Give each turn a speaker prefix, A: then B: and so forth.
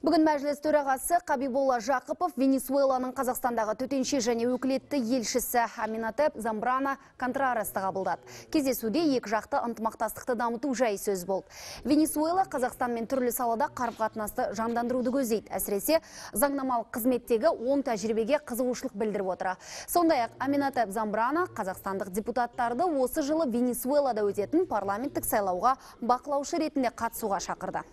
A: Бүгін мәжіліс төрағасы Қабиболла Жақыпов Венесуэланың Қазақстандағы төтенше және өкілетті елшісі Аминатеп Замбрана Контрарасты қабылдады. Кездесуде екі жақты ынтымақтастықты дамыту жайы сөз болды. Венесуэла Қазақстанмен түрлі салада қарым қатынасты жандандыруды көздейді. Әсіресе заңнамалық қызметтегі оң тәжірибеге қызығушылық білдіріп отыр. Сондай-ақ Аминатеп Замбрана қазақстандық депутаттарды осы жылы Венесуэлада өтетін парламенттік сайлауға бақылаушы ретінде қатысуға шақырды.